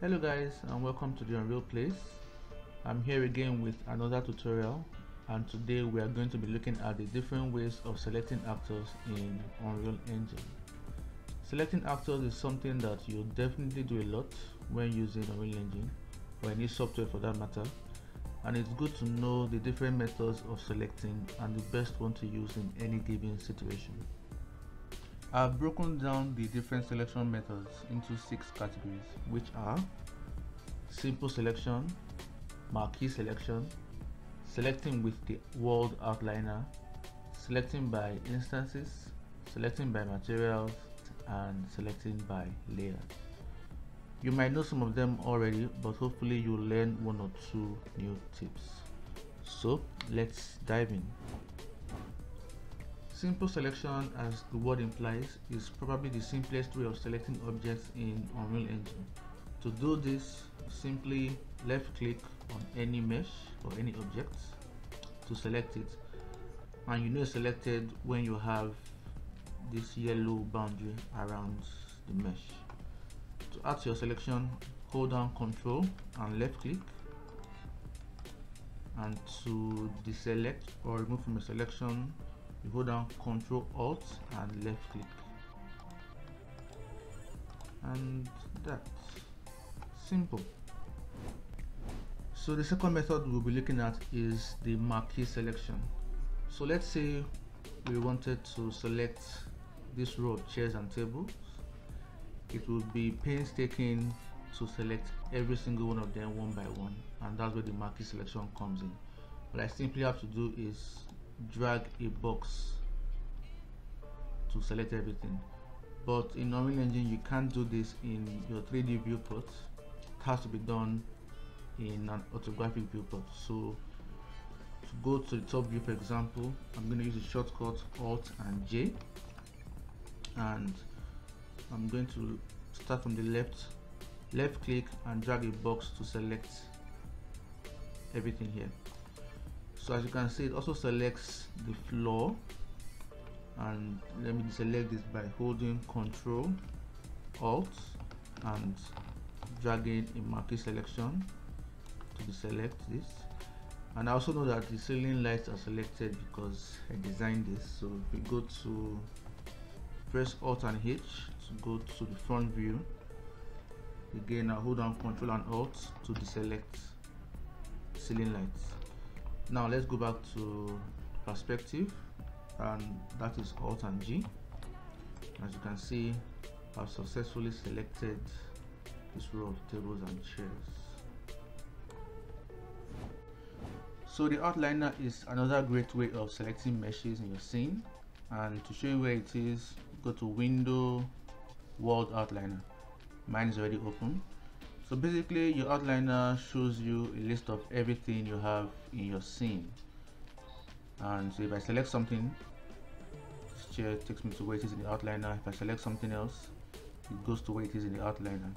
Hello guys and welcome to the Unreal Place. I'm here again with another tutorial and today we are going to be looking at the different ways of selecting actors in Unreal Engine. Selecting actors is something that you definitely do a lot when using Unreal Engine or any software for that matter and it's good to know the different methods of selecting and the best one to use in any given situation. I've broken down the different selection methods into six categories which are simple selection, marquee selection, selecting with the world outliner, selecting by instances, selecting by materials, and selecting by layers. You might know some of them already, but hopefully you'll learn one or two new tips. So let's dive in. Simple selection, as the word implies, is probably the simplest way of selecting objects in Unreal Engine. To do this, simply left click on any mesh or any object to select it. And you know it's selected when you have this yellow boundary around the mesh. To add to your selection hold down control and left click and to deselect or remove from a selection you hold down control alt and left click. And that's simple. So the second method we'll be looking at is the marquee selection. So let's say we wanted to select this row of chairs and tables. It would be painstaking to select every single one of them one by one and that's where the marquee selection comes in. What I simply have to do is drag a box to select everything. But in Unreal Engine you can't do this in your 3D viewport. It has to be done in an orthographic viewport. So to go to the top view for example I'm going to use the shortcut alt and J. And I'm going to start from the left left click and drag a box to select everything here so as you can see it also selects the floor. And let me select this by holding control alt and dragging a marquee selection to deselect this. And I also know that the ceiling lights are selected because I designed this. So we go to press alt and H to go to the front view again I hold down control and alt to deselect ceiling lights now let's go back to perspective and that is alt and G. As you can see I've successfully selected this row of tables and chairs. So the outliner is another great way of selecting meshes in your scene. And to show you where it is go to window world outliner. Mine is already open so basically your outliner shows you a list of everything you have in your scene. And so if I select something this chair takes me to where it is in the outliner. If I select something else it goes to where it is in the outliner.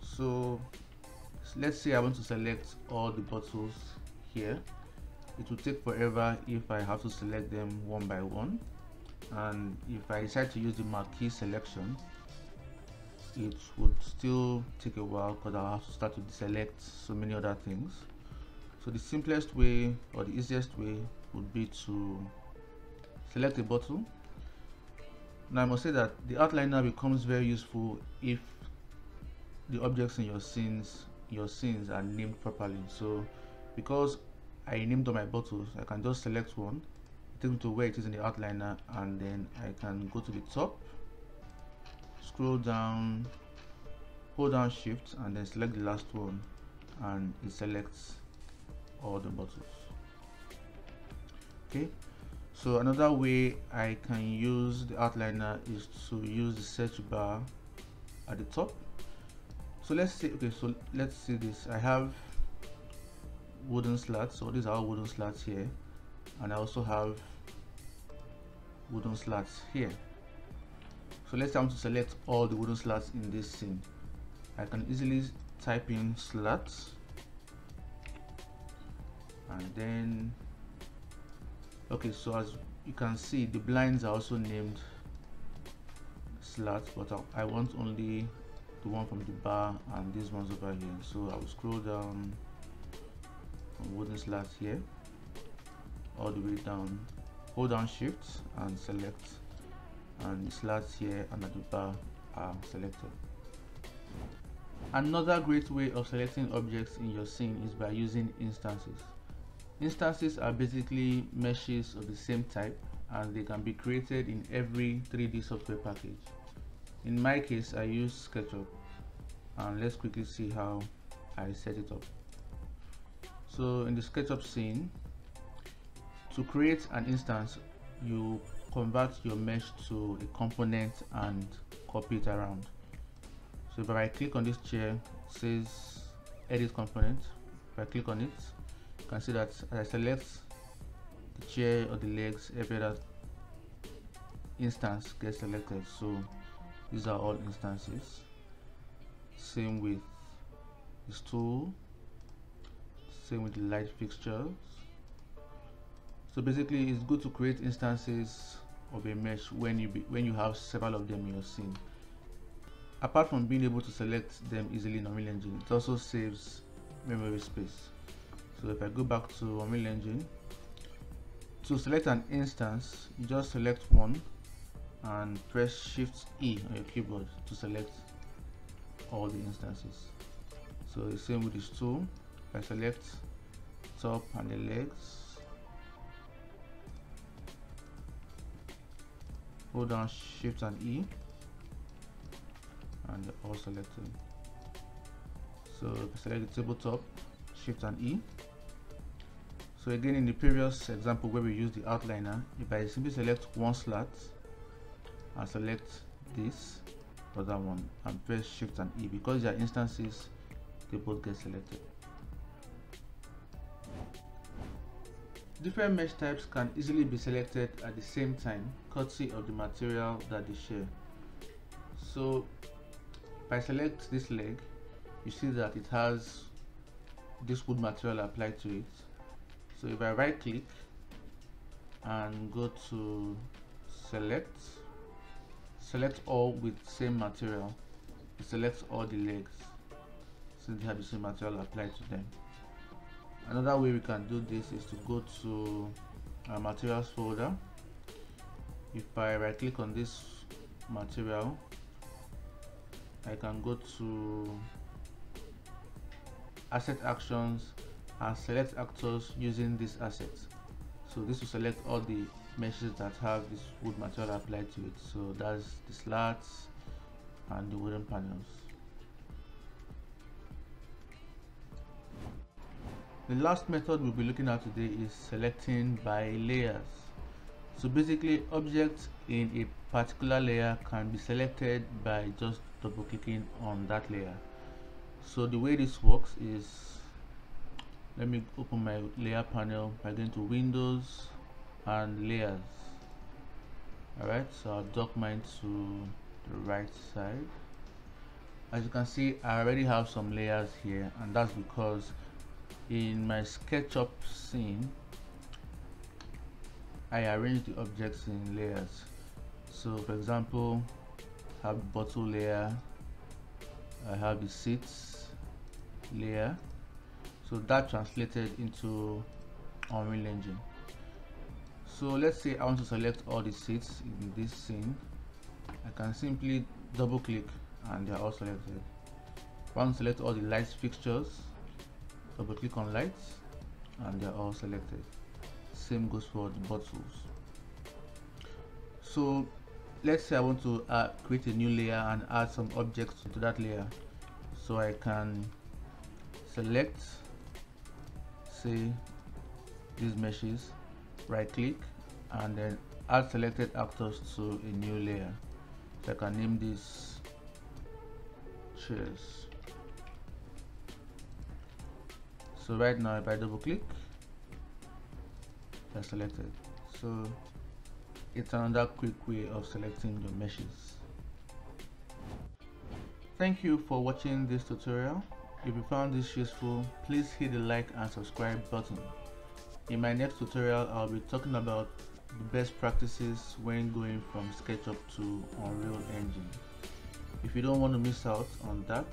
So let's say I want to select all the bottles here. It will take forever if I have to select them one by one. And if I decide to use the marquee selection it would still take a while because I'll have to start to select so many other things. So the simplest way or the easiest way would be to select a bottle. Now I must say that the outliner becomes very useful if the objects in your scenes your scenes are named properly. So because I named all my bottles I can just select one take me to where it is in the outliner and then I can go to the top scroll down hold down shift and then select the last one and it selects all the bottles okay so another way I can use the outliner is to use the search bar at the top. So let's see okay so let's see this. I have wooden slats so these are wooden slats here and I also have wooden slats here let's say I want to select all the wooden slats in this scene. I can easily type in slats. And then okay so as you can see the blinds are also named slats but I want only the one from the bar and these ones over here. So I will scroll down on wooden slats here all the way down. Hold down shift and select and the slats here and the bar are um, selected. Another great way of selecting objects in your scene is by using instances. Instances are basically meshes of the same type and they can be created in every 3d software package. In my case I use SketchUp and let's quickly see how I set it up. So in the SketchUp scene to create an instance you convert your mesh to a component and copy it around. So if I click on this chair it says edit component. If I click on it you can see that I select the chair or the legs every other instance gets selected. So these are all instances. Same with the stool same with the light fixtures. So basically it's good to create instances of a mesh when you be, when you have several of them in your scene. Apart from being able to select them easily in Unreal Engine it also saves memory space. So if I go back to Unreal Engine to select an instance you just select one and press shift E on your keyboard to select all the instances. So the same with this tool. I select top and the legs hold down shift and E. And all selected so select the tabletop shift and E. So again in the previous example where we used the outliner if I simply select one slat and select this other one and press shift and E because they are instances they both get selected different mesh types can easily be selected at the same time courtesy of the material that they share. So if I select this leg you see that it has this wood material applied to it. So if I right click and go to select select all with same material it selects all the legs since they have the same material applied to them another way we can do this is to go to our materials folder. If I right click on this material I can go to asset actions and select actors using this asset. So this will select all the meshes that have this wood material applied to it. So that's the slats and the wooden panels the last method we'll be looking at today is selecting by layers. So basically objects in a particular layer can be selected by just double clicking on that layer. So the way this works is let me open my layer panel by going to windows and layers. Alright so I'll dock mine to the right side. As you can see I already have some layers here and that's because in my SketchUp scene I arrange the objects in layers. So for example I have the bottle layer I have the seats layer. So that translated into Unreal Engine. So let's say I want to select all the seats in this scene. I can simply double click and they're all selected. I want to select all the light fixtures double click on lights and they're all selected. Same goes for the bottles. So let's say I want to uh, create a new layer and add some objects to that layer. So I can select say these meshes right click and then add selected actors to a new layer. So I can name this chairs so right now if I double click they're selected. So it's another quick way of selecting your meshes. Thank you for watching this tutorial. If you found this useful please hit the like and subscribe button. In my next tutorial, I'll be talking about the best practices when going from SketchUp to Unreal Engine. if you don't want to miss out on that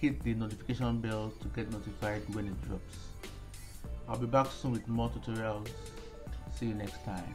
hit the notification bell to get notified when it drops. I'll be back soon with more tutorials. See you next time